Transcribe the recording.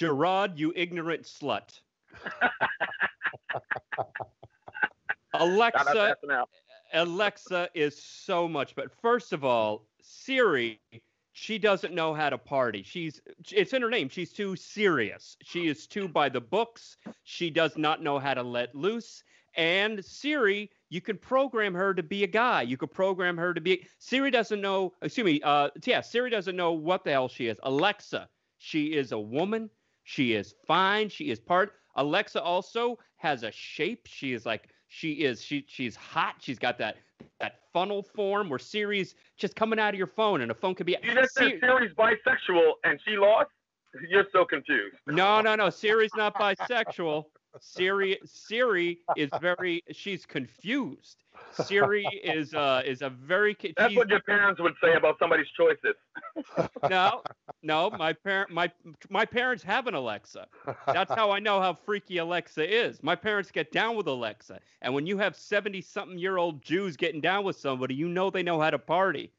Sherrod, you ignorant slut. Alexa, Alexa is so much, but first of all, Siri, she doesn't know how to party. She's it's in her name. She's too serious. She is too by the books. She does not know how to let loose. And Siri, you can program her to be a guy. You could program her to be. Siri doesn't know. Excuse me. Uh, yeah, Siri doesn't know what the hell she is. Alexa, she is a woman. She is fine. She is part. Alexa also has a shape. She is like she is. She she's hot. She's got that that funnel form where Siri's just coming out of your phone, and a phone could be. You just said Siri's bisexual, and she lost. You're so confused. No, no, no. Siri's not bisexual. Siri Siri is very she's confused. Siri is uh is a very That's what your parents would say about somebody's choices. no, no, my parent my my parents have an Alexa. That's how I know how freaky Alexa is. My parents get down with Alexa. And when you have 70 something year old Jews getting down with somebody, you know they know how to party.